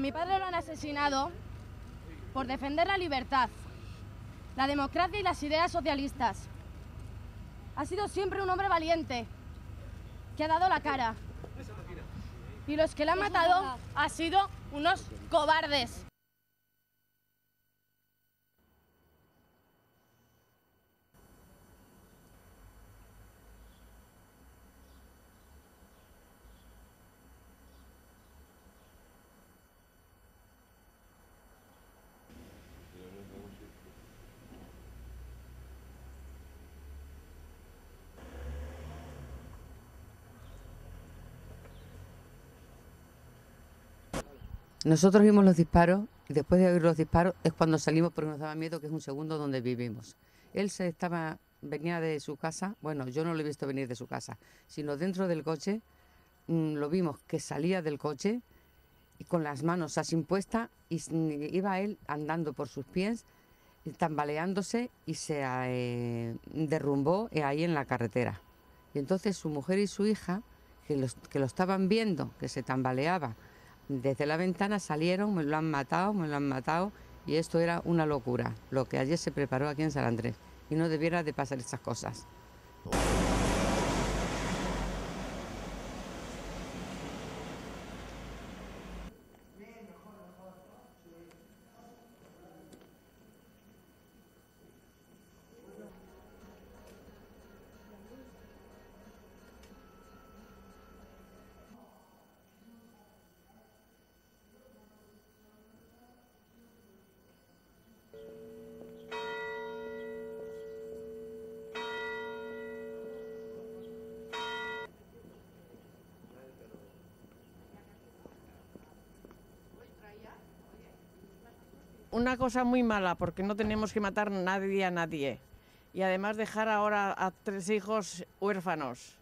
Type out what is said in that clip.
mi padre lo han asesinado por defender la libertad, la democracia y las ideas socialistas. Ha sido siempre un hombre valiente, que ha dado la cara. Y los que le han matado han sido unos cobardes. Nosotros vimos los disparos y después de oír los disparos es cuando salimos porque nos daba miedo que es un segundo donde vivimos. Él se estaba venía de su casa, bueno, yo no lo he visto venir de su casa, sino dentro del coche mm, lo vimos que salía del coche y con las manos así impuestas y iba él andando por sus pies, tambaleándose y se eh, derrumbó eh, ahí en la carretera. Y entonces su mujer y su hija, que lo estaban viendo, que se tambaleaba desde la ventana, salieron, me lo han matado, me lo han matado, y esto era una locura, lo que ayer se preparó aquí en San Andrés, y no debiera de pasar estas cosas. Una cosa muy mala, porque no tenemos que matar nadie a nadie. Y además dejar ahora a tres hijos huérfanos.